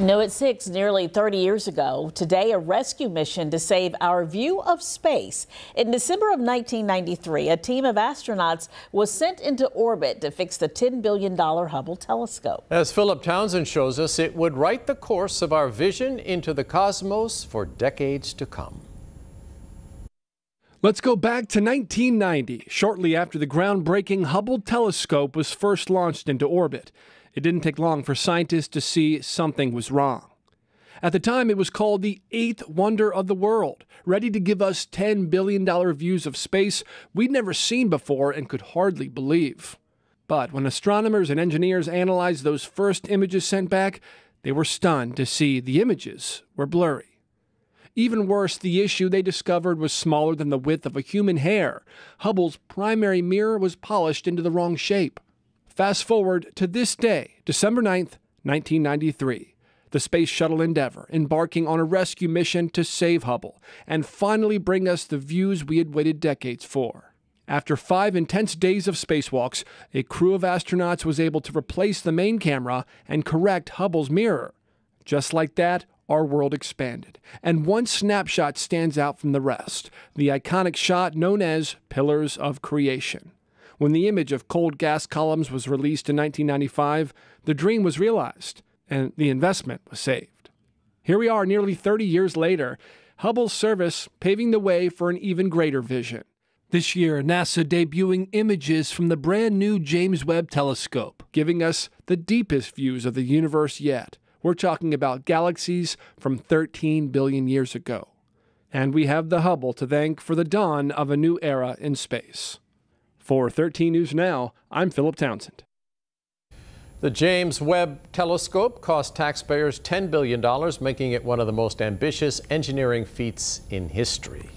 No, at 6, nearly 30 years ago, today a rescue mission to save our view of space. In December of 1993, a team of astronauts was sent into orbit to fix the $10 billion Hubble telescope. As Philip Townsend shows us, it would write the course of our vision into the cosmos for decades to come. Let's go back to 1990, shortly after the groundbreaking Hubble telescope was first launched into orbit. It didn't take long for scientists to see something was wrong. At the time, it was called the eighth wonder of the world, ready to give us $10 billion views of space we'd never seen before and could hardly believe. But when astronomers and engineers analyzed those first images sent back, they were stunned to see the images were blurry. Even worse, the issue they discovered was smaller than the width of a human hair. Hubble's primary mirror was polished into the wrong shape. Fast forward to this day, December 9th, 1993. The Space Shuttle Endeavour embarking on a rescue mission to save Hubble and finally bring us the views we had waited decades for. After five intense days of spacewalks, a crew of astronauts was able to replace the main camera and correct Hubble's mirror. Just like that, our world expanded, and one snapshot stands out from the rest the iconic shot known as Pillars of Creation. When the image of cold gas columns was released in 1995, the dream was realized and the investment was saved. Here we are nearly 30 years later, Hubble's service paving the way for an even greater vision. This year, NASA debuting images from the brand new James Webb Telescope, giving us the deepest views of the universe yet. We're talking about galaxies from 13 billion years ago. And we have the Hubble to thank for the dawn of a new era in space. For 13 News Now, I'm Philip Townsend. The James Webb Telescope cost taxpayers $10 billion, making it one of the most ambitious engineering feats in history.